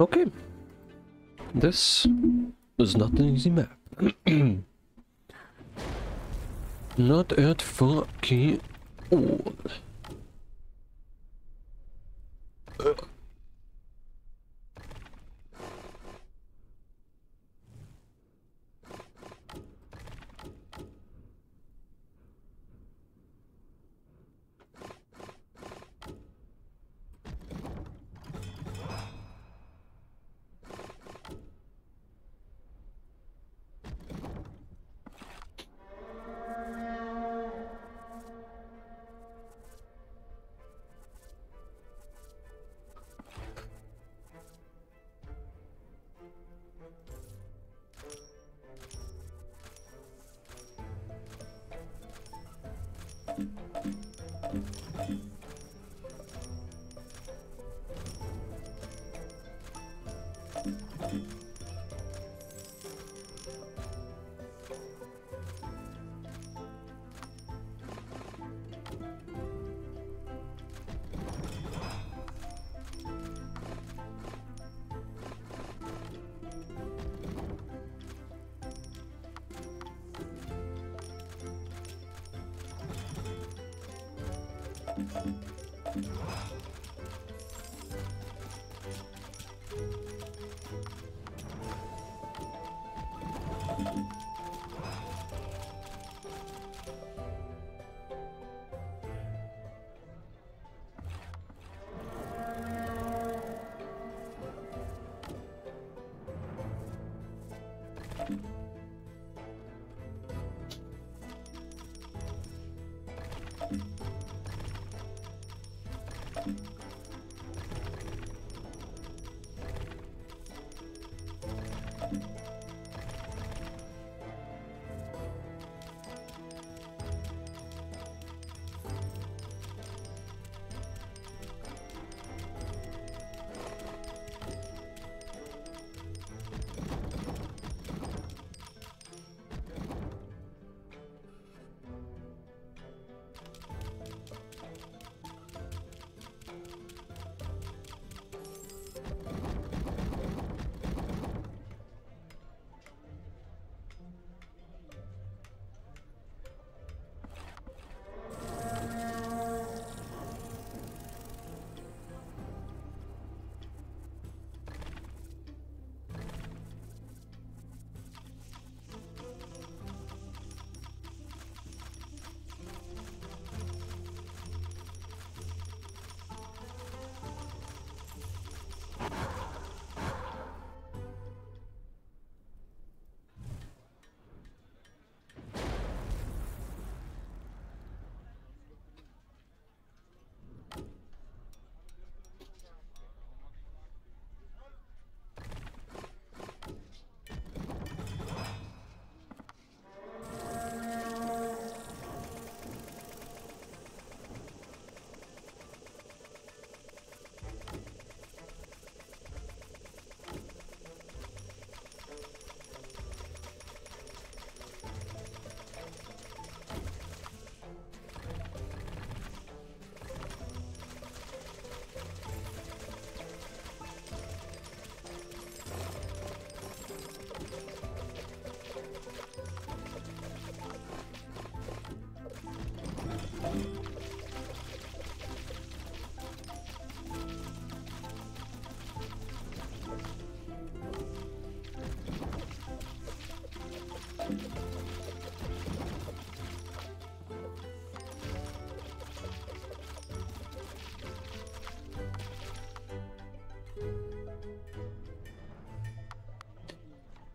Okay. This is not an easy map. not at fucking all. Ugh.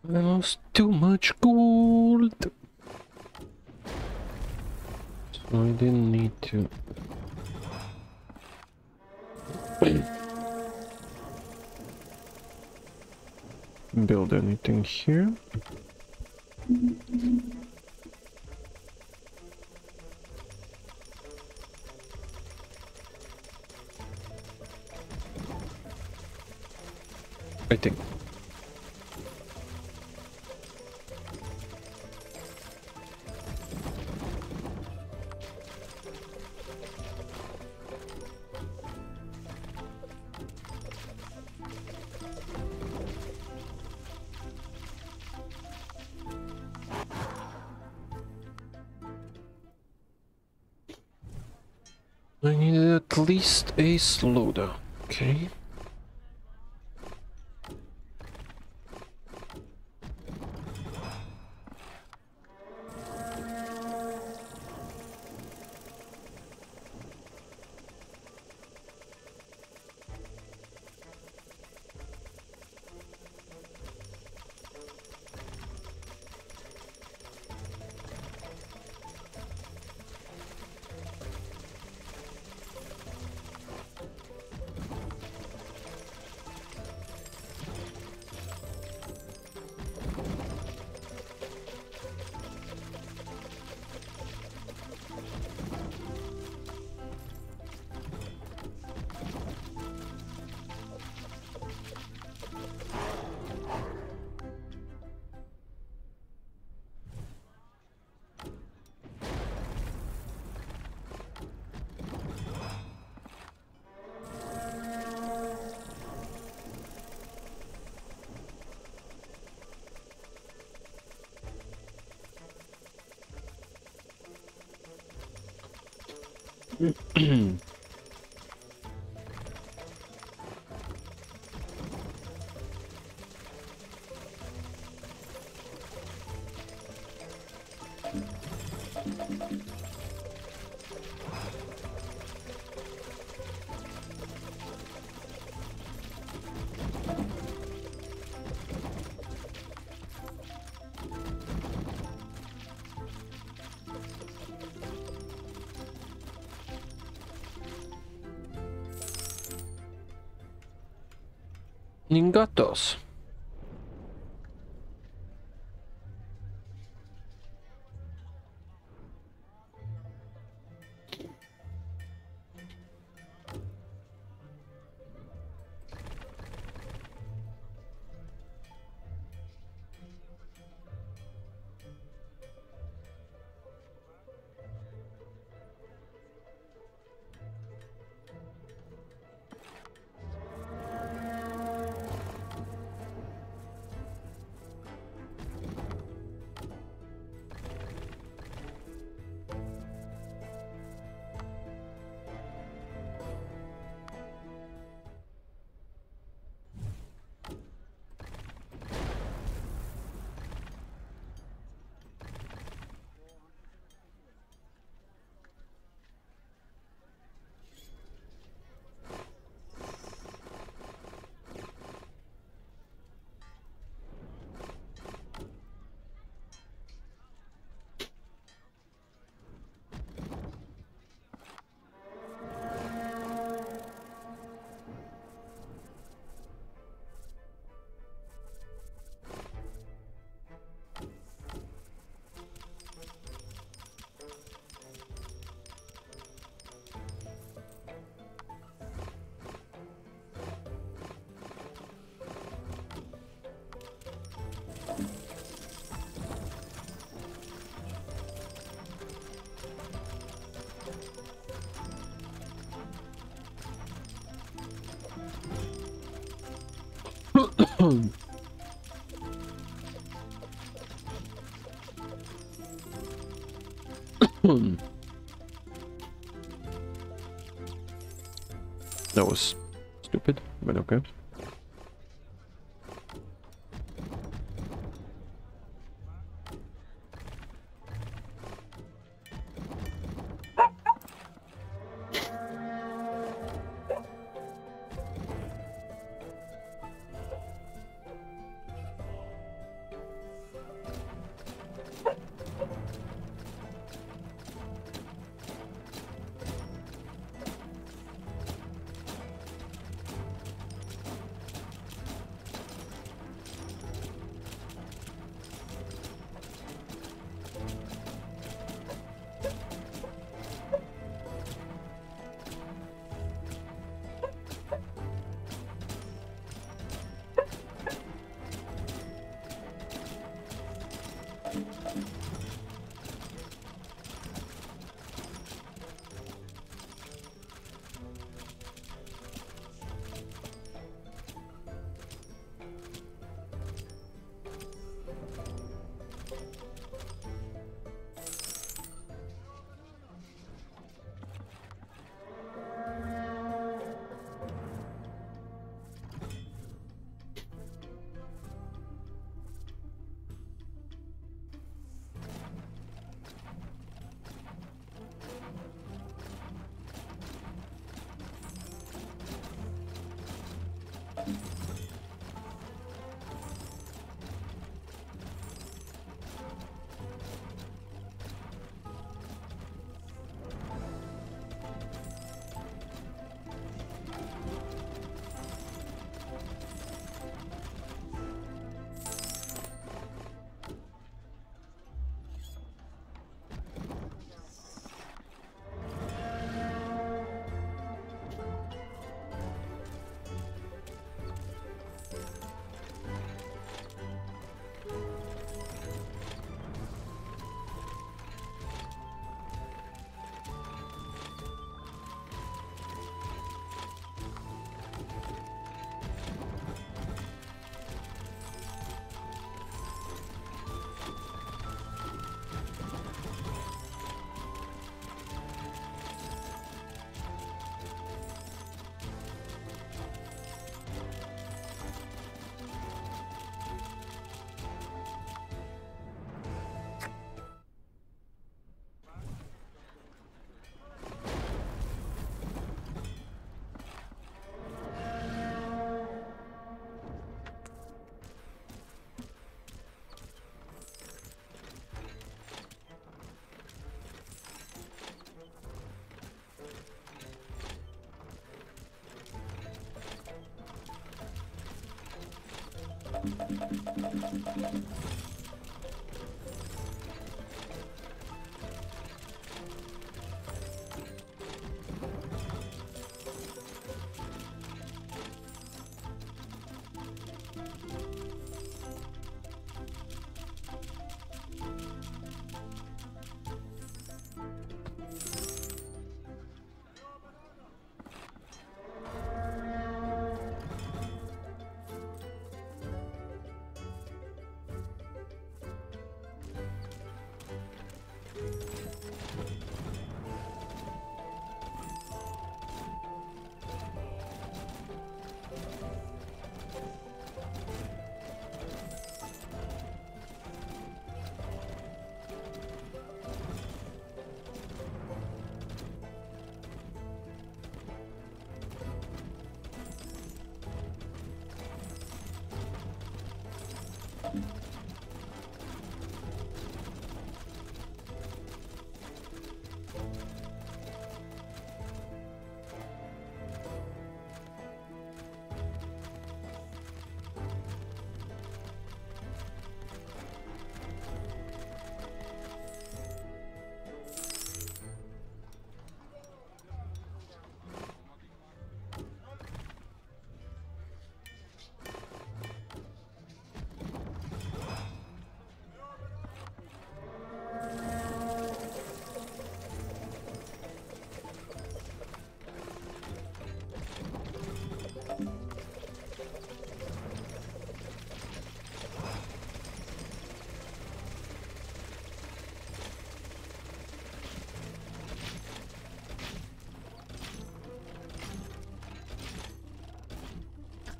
Lost too much gold. So I didn't need to. Build anything here. I think. Least a slowdown. Okay. Ningatos. that was stupid, but okay.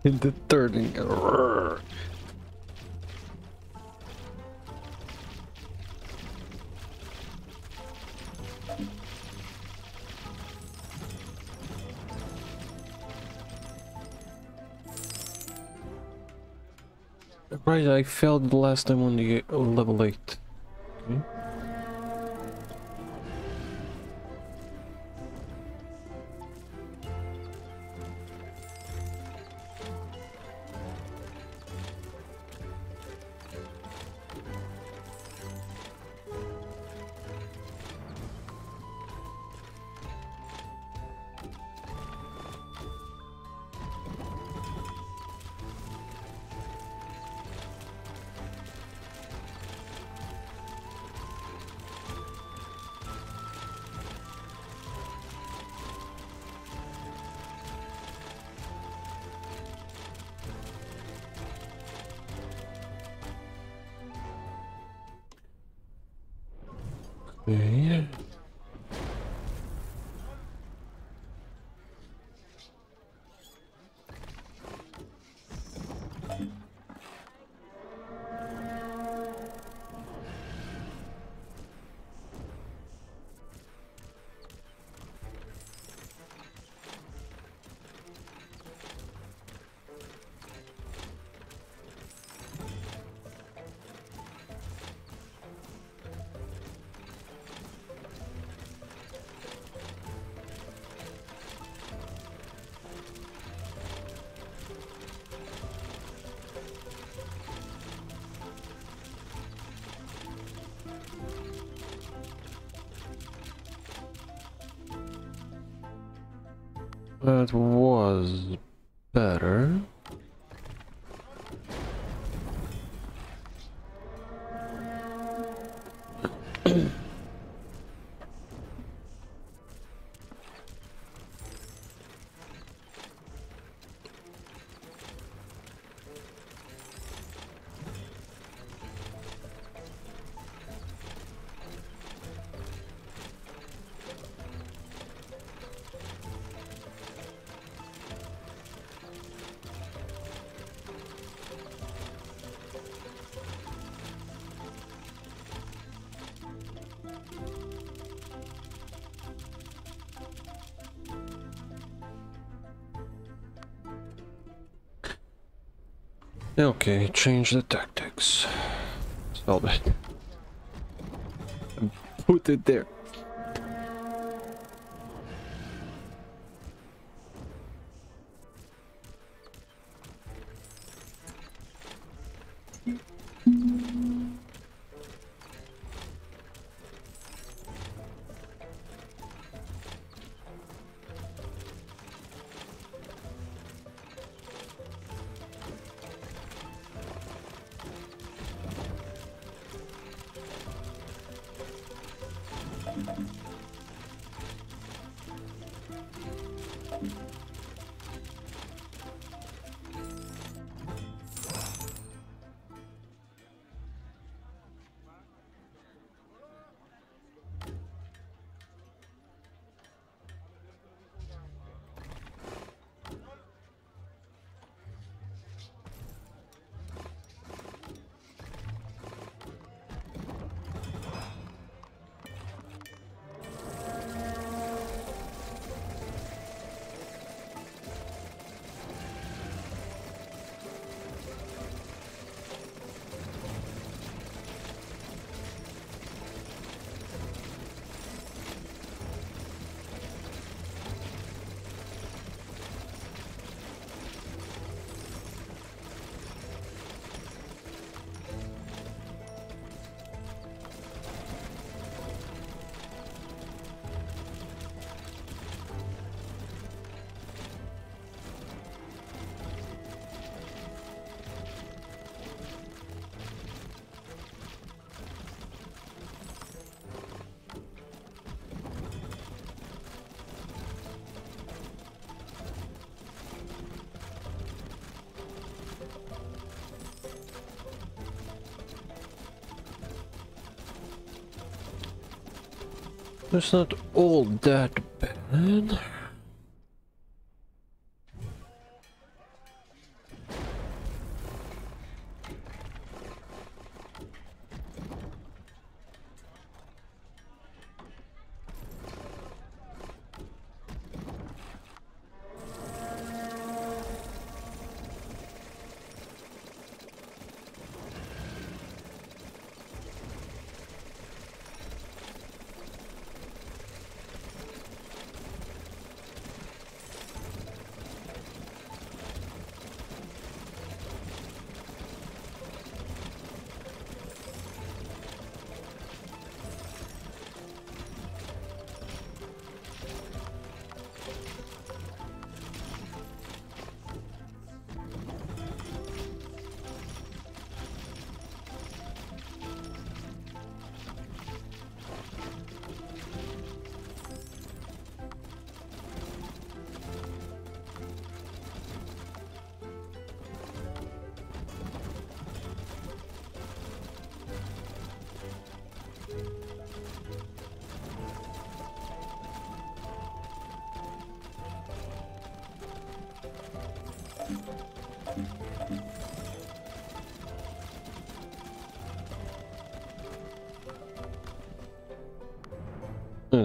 In the turning. Right, I failed the last time on the level 8. Okay. That was Okay, change the tactics. Solve it. Put it there. It's not all that bad.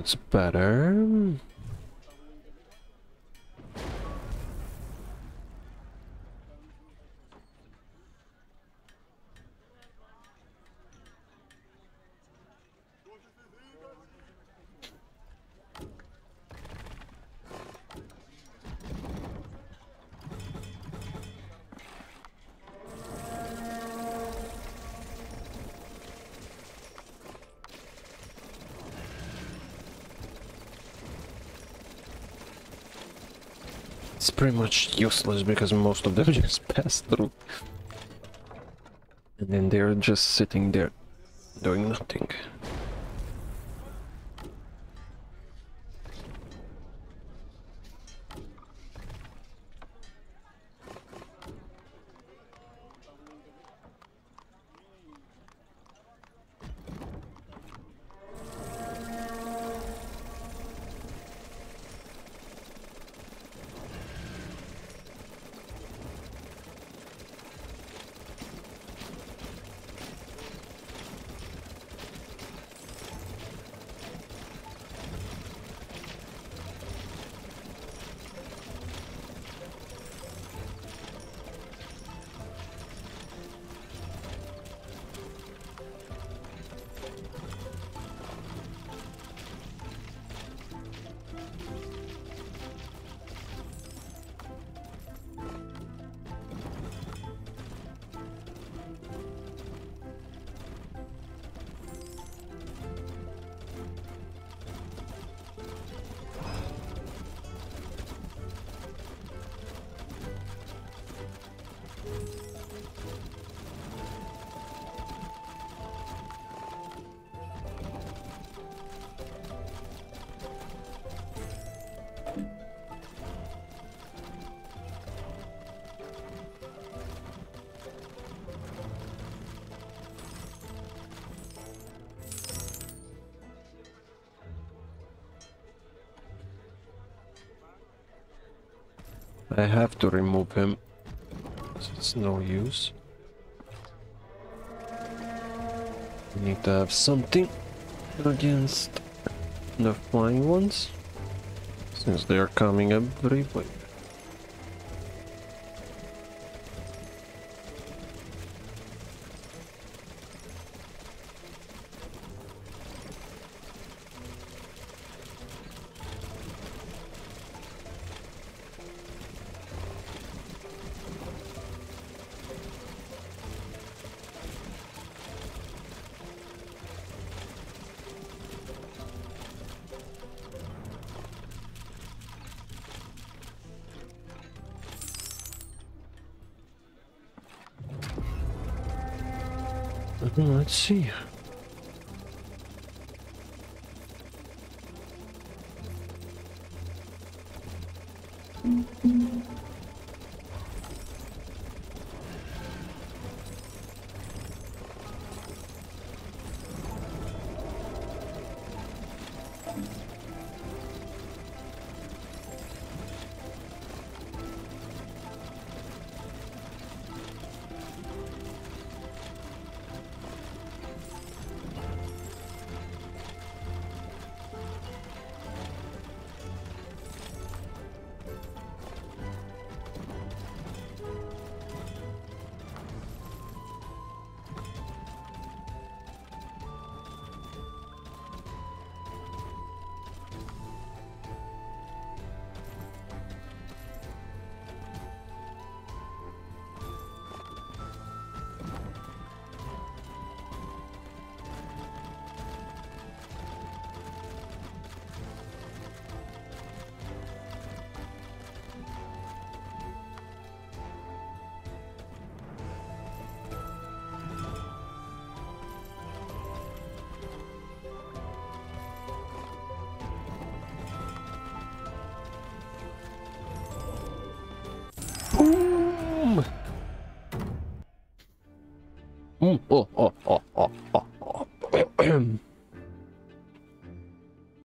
It's better. It's pretty much useless because most of them just pass through. And then they're just sitting there doing nothing. I have to remove him. It's no use. We need to have something against the flying ones. Since they are coming every. cheio. Oh, oh.